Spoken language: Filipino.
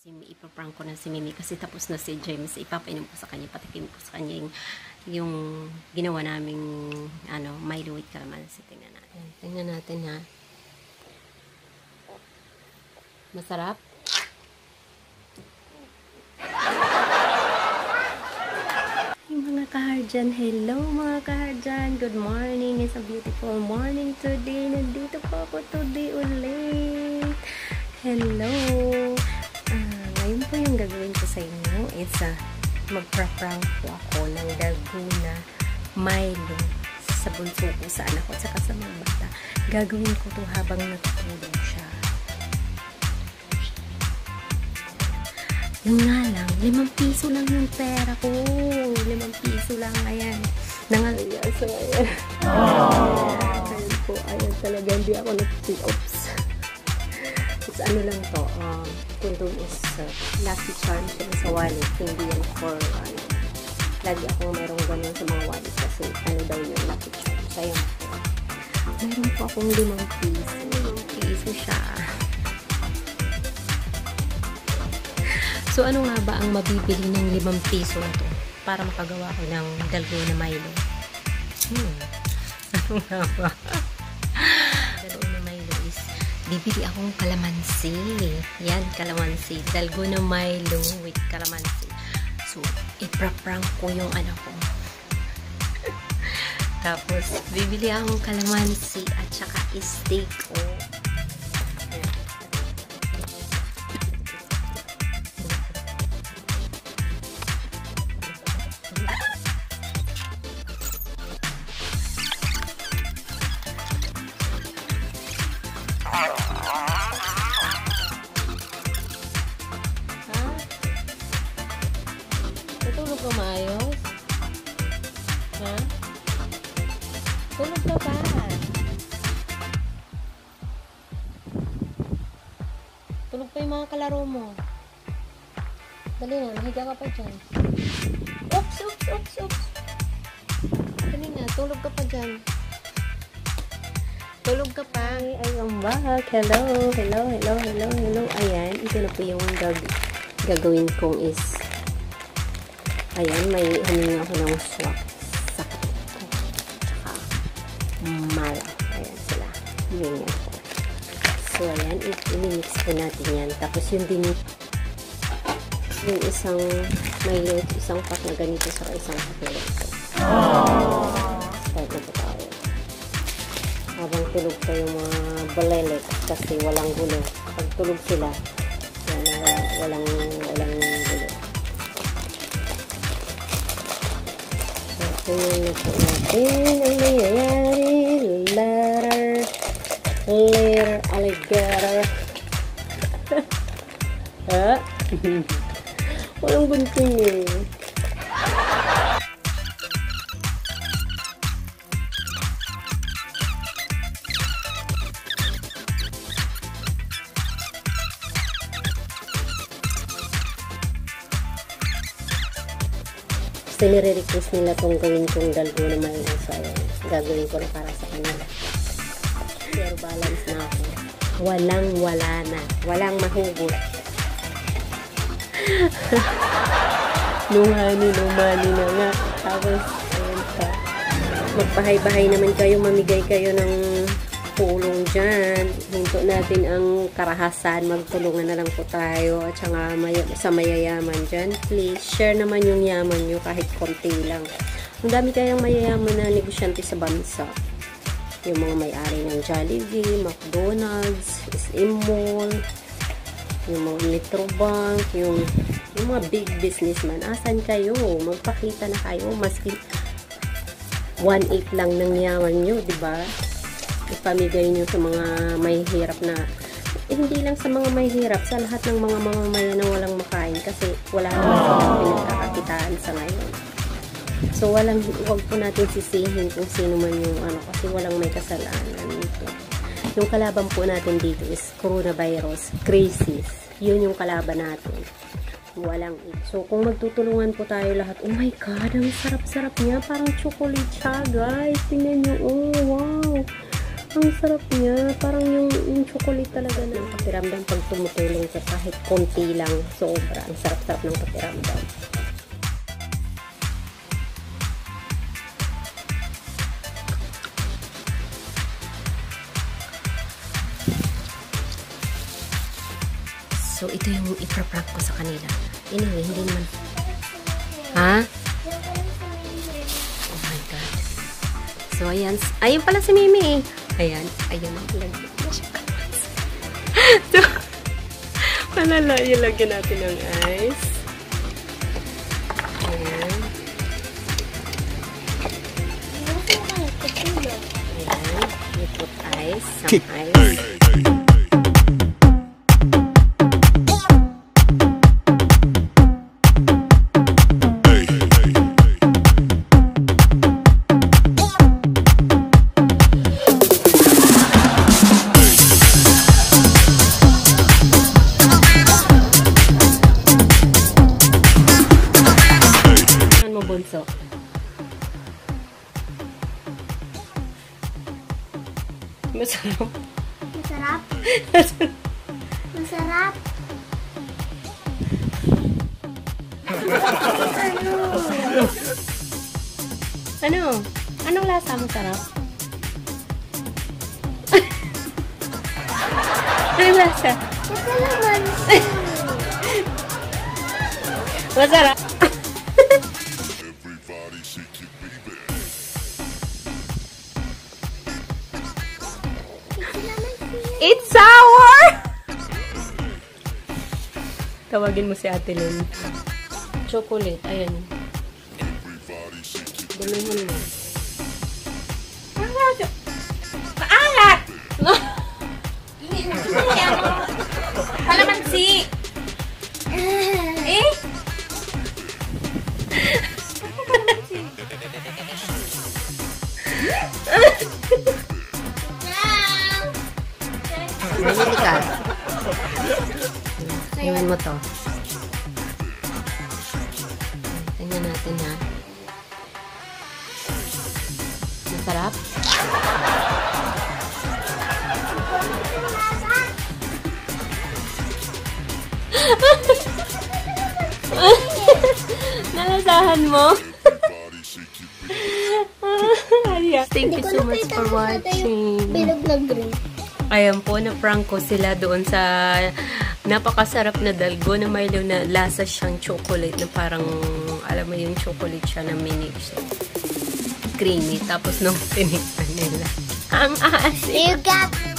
si ipaprank ko na si Mimi kasi tapos na si James. Ipapainom ko sa kanya, patikim ko sa kanya yung, yung ginawa naming ano, Milo with calamansi. Tingnan natin. Tingnan natin ha. Masarap? Kahardyan, hello mga kahardyan. Good morning. It's a beautiful morning today. Nandito po ako today ulit. Hello. Ngayon po yung gagawin ko sa inyo is uh, magpra-prank po ako ng Laguna Milo sa bunso ko sa anak ko at saka sa mga bata. Gagawin ko to habang natutulog siya. Yung nga lang, limang piso lang yung pera ko. Limang piso lang, ayan. Nangalayasa, ayan. Ayan po, ayan talaga, hindi ako nag-oops. It's ano lang to, um, kundong is uh, lucky charm siya sa wallet, hindi yan for, ano, lagi ako mayroong ganun sa mga wallet kasi ano daw yung lucky charm. So, ayan po. Akong limang piso. Limang piso siya. So, ano nga ba ang mabibili ng limang piso na para makagawa ko ng dalgona Milo? Hmm. Ano nga ba? Bibili akong kalamansi. Yan, kalamansi. Dalgona Milo with kalamansi. So, ipra-prank ko yung ano ko. Tapos, bibili akong kalamansi at saka steak ko. Ayan. Ha? Tulog ba? Tulog pa yung mga kalaro mo. Dali na, nahiga ka pa dyan. Oops, oops, oops, oops. Dali na, tulog ka pa dyan. Tulog ka pa. I am back. Hello, hello, hello, hello, hello. Ayan, ito na po yung gag gagawin kong is ayan, may huminga ako ng swak mala. Ayan sila. Huminga ako. So, ayan, i-mix po natin yan. Tapos yung din yung isang may load, isang pack na ganito sa isang pack na ganito. Start na po tayo habang tulog pa yung mga balelet kasi walang gulo. Pag tulog sila, wala, walang, walang gulo. So, tingnan na po natin ang nangyayari. Later, alligator. ha? walang bunting eh. Gusto nire-request nila kung gawin kong dalgo may so ayun, gagawin ko na para sa kanila. Zero balance na ako. Walang wala na. Walang mahugot. lumani, lumani na nga. Tapos, ayun pa. Magpahay-bahay naman kayo, mamigay kayo ng tulong dyan. Hinto natin ang karahasan. Magtulungan na lang po tayo. At saka may, sa mayayaman dyan. Please, share naman yung yaman nyo kahit konti lang. Ang dami kayang mayayaman na negosyante sa bansa. Yung mga may-ari ng Jollibee, McDonald's, SM Mall, yung mga Metrobank, yung, yung mga big businessman. Asan kayo? Magpakita na kayo. Maski 1.8 lang ng yaman nyo, di ba? ipamigay nyo sa mga may hirap na eh, hindi lang sa mga may hirap sa lahat ng mga mamamayan na walang makain kasi wala naman silang pinagkakakitaan sa ngayon so walang huwag po natin sisihin kung sino man yung ano kasi walang may kasalanan ito yung kalaban po natin dito is coronavirus crisis yun yung kalaban natin walang so kung magtutulungan po tayo lahat oh my god ang sarap-sarap niya parang chocolate siya guys tingnan nyo oh wow Ang sarap niya. Parang yung, yung chocolate talaga na pakiramdam pag tumutulong siya kahit konti lang. Sobra. Ang sarap-sarap ng pakiramdam. So, ito yung ipra-prank ko sa kanila. Anyway, hindi naman. Ha? Oh my God. So, ayan. Ayun pala si Mimi. Ayan. Ayan ang lagyan na siya. so, palala yung lagyan natin ng ice. Ayan. Ayan. You put ice. Some ice. Masarap. Masarap. Masarap. ano? Ano? Anong lasa masarap? Anong lasa? Naman. Masarap. Tawagin mo si Ate Lynn. Chocolate. Ayan. Damihan mo. Maalat! Kalamansi! Eh? Nahili Iwan mo to. Tingnan natin ha. Masarap? Nalasahan mo? Thank you so much for watching. Bilog na green. Ayan po, na-prank ko sila doon sa napakasarap na dalgo na may na lasa siyang chocolate na parang, alam mo yung chocolate siya na mini creamy. Tapos nung tinikman nila, ang asin. You got